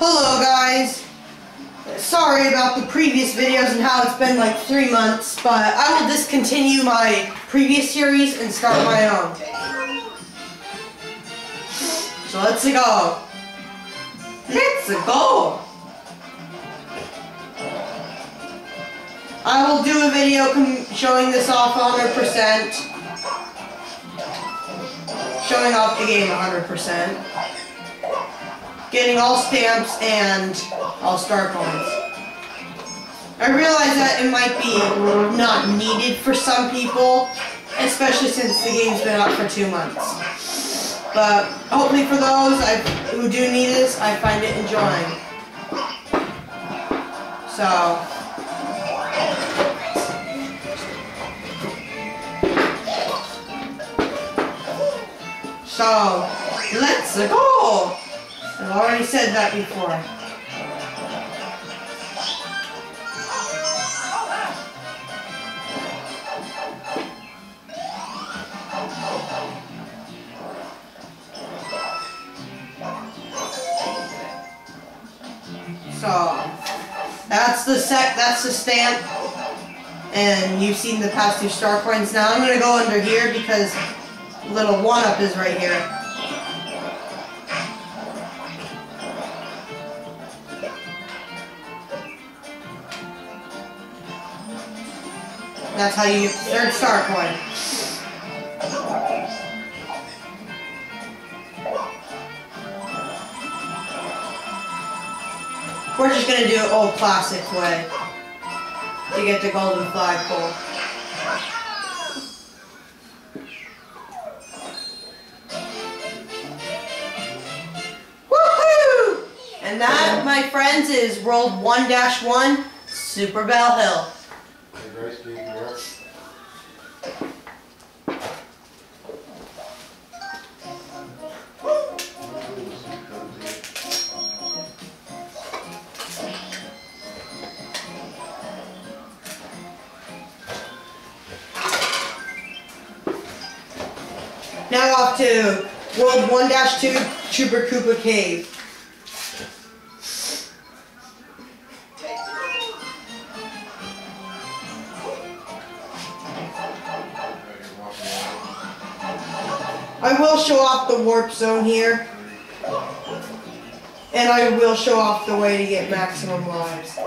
Hello guys. Sorry about the previous videos and how it's been like three months, but I will discontinue my previous series and start my own. So let's go. Let's go. I will do a video showing this off 100%. Showing off the game 100% getting all stamps and all star coins. I realize that it might be not needed for some people, especially since the game's been out for two months. But hopefully for those I, who do need this, I find it enjoying. So, So, let's go! I've already said that before. So that's the set that's the stamp. And you've seen the past two star coins. Now I'm gonna go under here because little one up is right here That's how you get the third star coin. We're just gonna do it old classic way to get the golden flagpole. Woohoo! And that, my friends, is World 1-1 Super Bell Hill. Now off to World 1-2 Troopa Koopa Cave. I will show off the warp zone here. And I will show off the way to get maximum lives.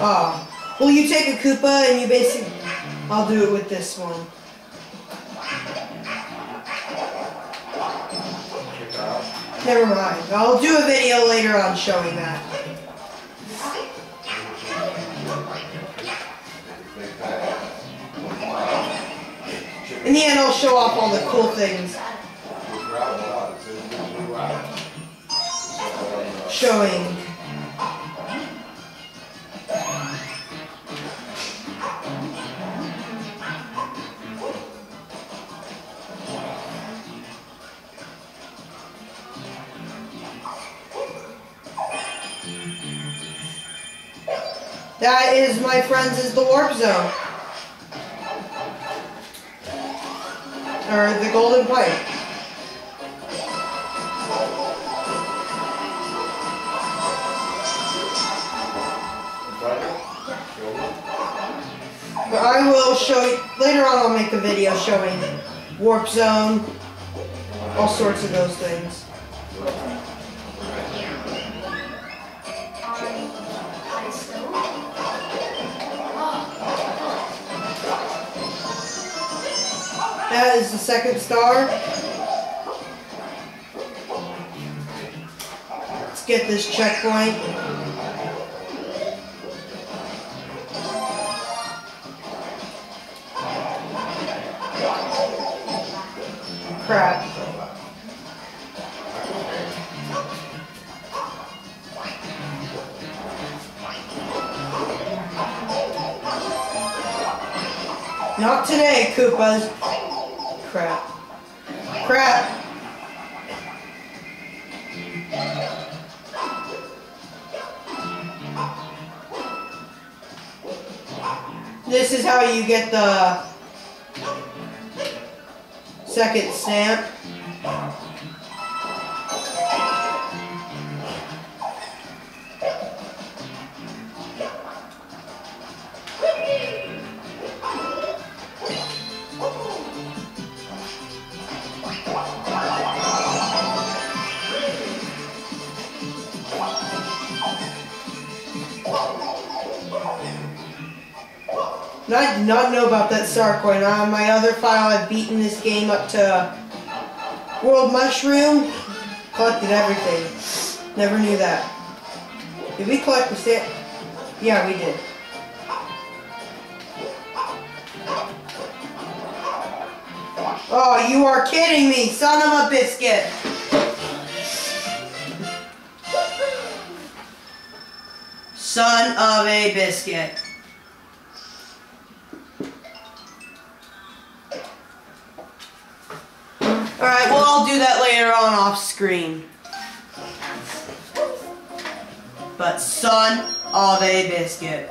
Oh. Well, you take a Koopa and you basically... I'll do it with this one. Never mind. I'll do a video later on showing that. In the end, I'll show off all the cool things. Showing That is, my friends, is the warp zone. Or the golden pipe. But I will show you, later on I'll make a video showing warp zone, all sorts of those things. That is the second star. Let's get this checkpoint. Crap. Not today, Koopas. Crap. This is how you get the second stamp. I did not know about that star coin. On my other file, I've beaten this game up to World Mushroom. Collected everything. Never knew that. Did we collect the set? Yeah, we did. Oh, you are kidding me, son of a biscuit. Son of a biscuit. That later on off screen. But son of a biscuit.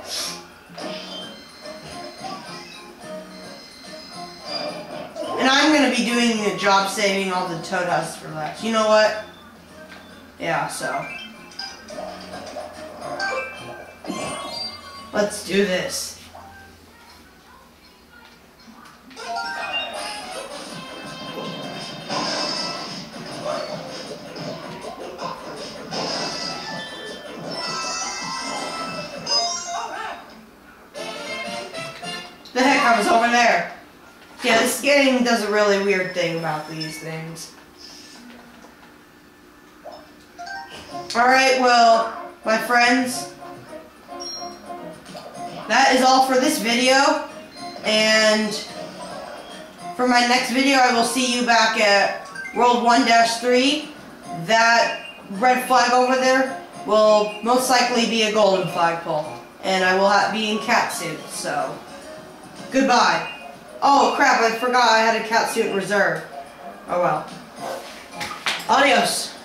And I'm gonna be doing a job saving all the toad houses for last. You know what? Yeah, so. Let's do this. Was over there. Yeah, this game does a really weird thing about these things. Alright, well, my friends, that is all for this video. And for my next video, I will see you back at World 1-3. That red flag over there will most likely be a golden flagpole. And I will be in cat suit, so goodbye. Oh crap, I forgot I had a cat suit in reserve. Oh well. Adios.